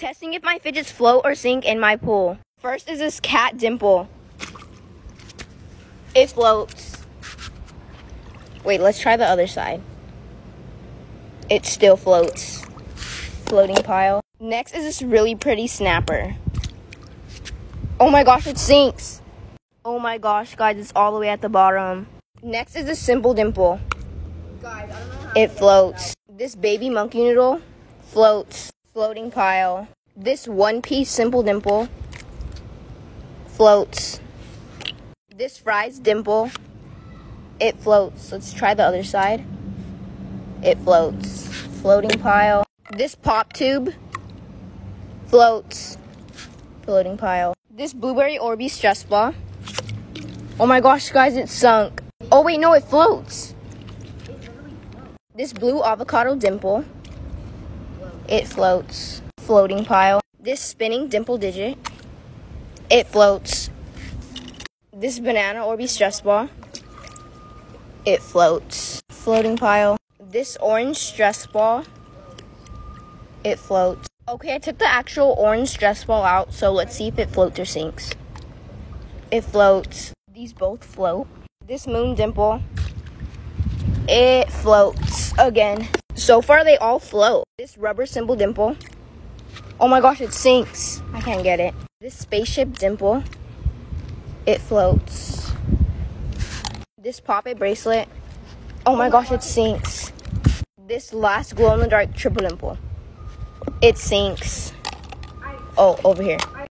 Testing if my fidgets float or sink in my pool. First is this cat dimple. It floats. Wait, let's try the other side. It still floats. Floating pile. Next is this really pretty snapper. Oh my gosh, it sinks. Oh my gosh, guys, it's all the way at the bottom. Next is the simple dimple. Guys, I don't know how It floats. This baby monkey noodle floats. Floating pile. This one piece simple dimple floats. This fries dimple. It floats. Let's try the other side. It floats. Floating pile. This pop tube floats. Floating pile. This blueberry Orbeez stress ball. Oh my gosh, guys, it sunk. Oh wait, no, it floats. This blue avocado dimple. It floats. Floating pile. This spinning dimple digit. It floats. This banana Orbeez stress ball. It floats. Floating pile. This orange stress ball. It floats. Okay, I took the actual orange stress ball out, so let's see if it floats or sinks. It floats. These both float. This moon dimple. It floats again. So far, they all float. This rubber simple dimple. Oh my gosh, it sinks. I can't get it. This spaceship dimple. It floats. This poppet bracelet. Oh my gosh, it sinks. This last glow in the dark triple dimple. It sinks. Oh, over here.